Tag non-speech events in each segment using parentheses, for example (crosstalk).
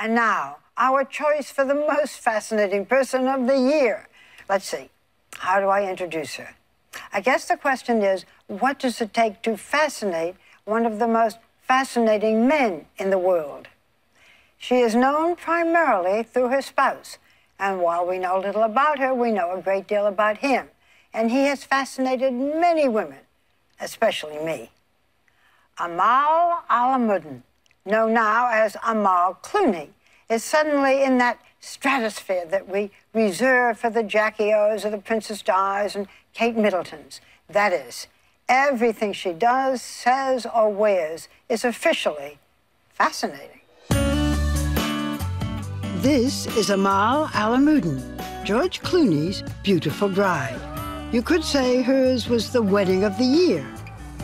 And now, our choice for the most fascinating person of the year. Let's see, how do I introduce her? I guess the question is, what does it take to fascinate one of the most fascinating men in the world? She is known primarily through her spouse, and while we know little about her, we know a great deal about him. And he has fascinated many women, especially me. Amal Alamuddin, known now as Amal Clooney, is suddenly in that stratosphere that we reserve for the Jackie O's or the Princess Di's and Kate Middletons. That is, everything she does, says, or wears is officially fascinating. This is Amal Alamuddin, George Clooney's beautiful bride. You could say hers was the wedding of the year.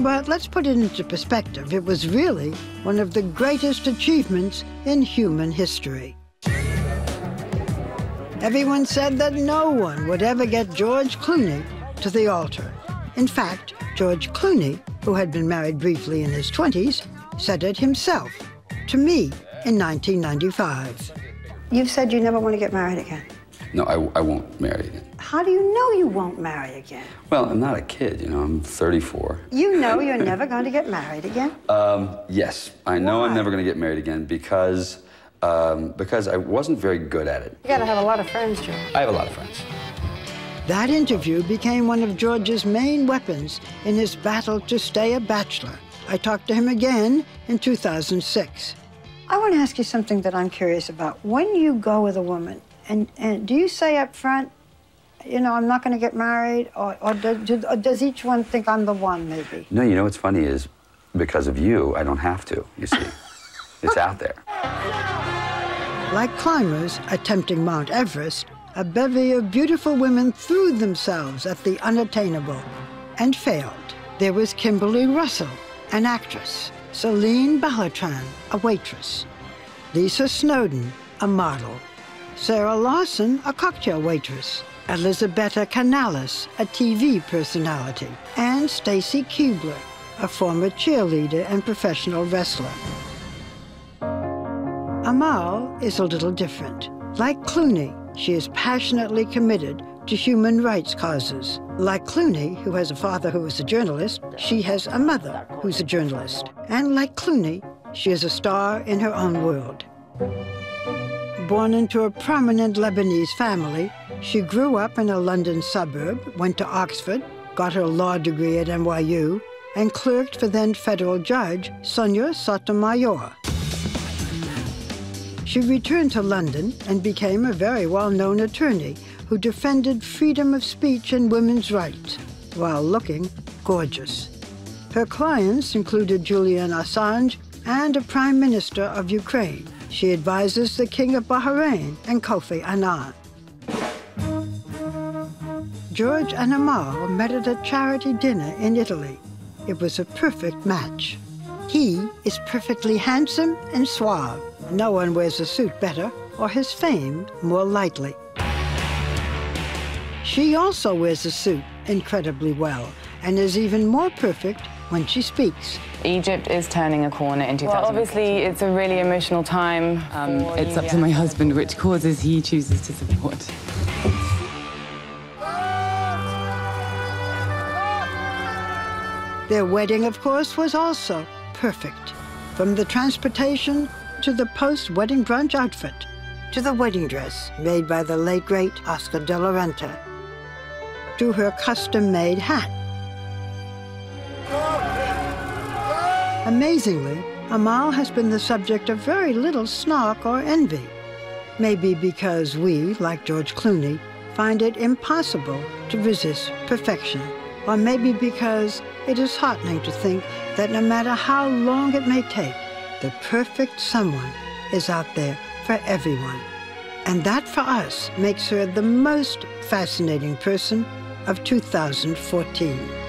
But let's put it into perspective. It was really one of the greatest achievements in human history. Everyone said that no one would ever get George Clooney to the altar. In fact, George Clooney, who had been married briefly in his 20s, said it himself to me in 1995. You've said you never want to get married again. No, I, I won't marry again. How do you know you won't marry again? Well, I'm not a kid, you know, I'm 34. You know you're never going to get married again? (laughs) Um, yes, I know Why? I'm never going to get married again because, um, because I wasn't very good at it. You got to have a lot of friends, George. I have a lot of friends. That interview became one of George's main weapons in his battle to stay a bachelor. I talked to him again in 2006. I want to ask you something that I'm curious about. When you go with a woman, and, and do you say up front, you know, I'm not going to get married, or, or, do, do, or does each one think I'm the one, maybe? No, you know what's funny is because of you, I don't have to, you see. (laughs) it's out there. Like climbers attempting Mount Everest, a bevy of beautiful women threw themselves at the unattainable and failed. There was Kimberly Russell, an actress, Celine Balitran, a waitress, Lisa Snowdon, a model, Sarah Larson, a cocktail waitress, Elisabetta Canalis, a TV personality, and Stacy Keibler, a former cheerleader and professional wrestler. Amal is a little different. Like Clooney, she is passionately committed to human rights causes. Like Clooney, who has a father who is a journalist, she has a mother who's a journalist. And like Clooney, she is a star in her own world. Born into a prominent Lebanese family, she grew up in a London suburb, went to Oxford, got her law degree at NYU, and clerked for then federal judge Sonia Sotomayor. She returned to London and became a very well-known attorney who defended freedom of speech and women's rights while looking gorgeous. Her clients included Julian Assange and a prime minister of Ukraine. She advises the king of Bahrain and Kofi Annan. George and Amal met at a charity dinner in Italy. It was a perfect match. He is perfectly handsome and suave. No one wears a suit better or his fame more lightly. She also wears a suit incredibly well and is even more perfect when she speaks. Egypt is turning a corner in 2000. Well, obviously, it's a really emotional time. Um, it's up to my husband which causes he chooses to support. Their wedding, of course, was also perfect. From the transportation to the post-wedding brunch outfit, to the wedding dress made by the late, great Oscar de la Renta, to her custom-made hat. Amazingly, Amal has been the subject of very little snark or envy. Maybe because we, like George Clooney, find it impossible to resist perfection. Or maybe because it is heartening to think that no matter how long it may take, the perfect someone is out there for everyone. And that for us makes her the most fascinating person of 2014.